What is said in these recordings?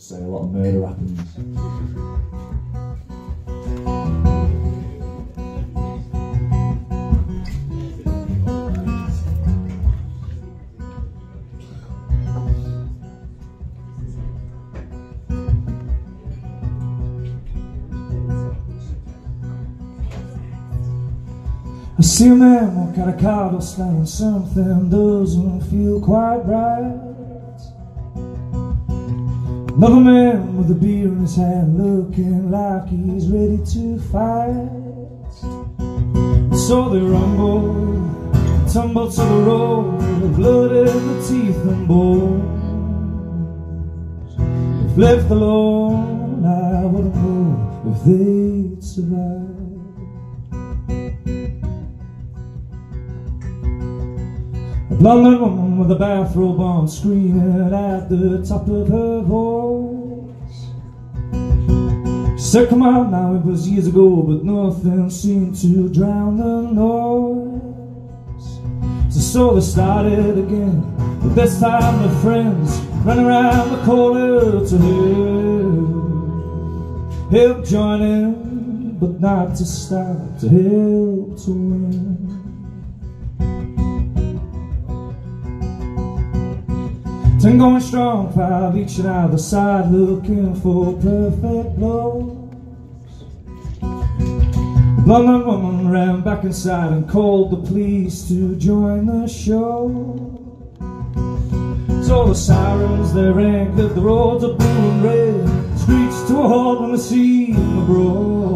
Say a lot of murder happens. I see a man walk out of car smelling something doesn't feel quite right. Another man with a beer in his hand looking like he's ready to fight. So they rumble, tumble to the road, with blood in the teeth and bones. If left alone, I wouldn't know if they'd survive. A blonde woman with a bathrobe on screaming at the top of her voice. Said, come on now, it was years ago, but nothing seemed to drown the noise. So, so they started again, but this time the friends ran around the corner to help. Help join in, but not to stop, to help to win. Ten going strong, five each on either side, looking for perfect blows. The blonde woman ran back inside and called the police to join the show. So the sirens they rang, that the roads are blue and red, screeched to a halt when the road.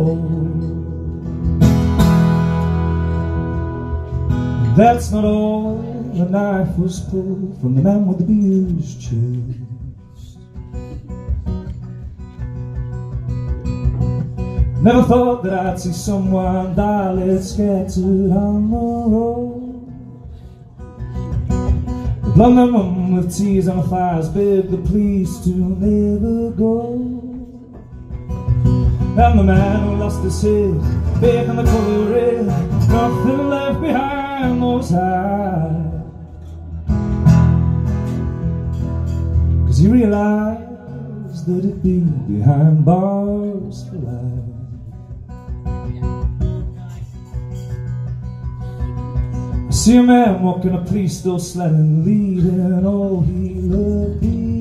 That's not all. The knife was pulled from the man with the beer's chest. Never thought that I'd see someone die lit scattered on the road. The blonde woman with tears on her thighs begged the police to never go. And the man who lost his head, big on the color red, nothing left behind those eyes. Cause he realized that it'd be behind bars for life. I see a man walking a police still sledding, leaving all he behind.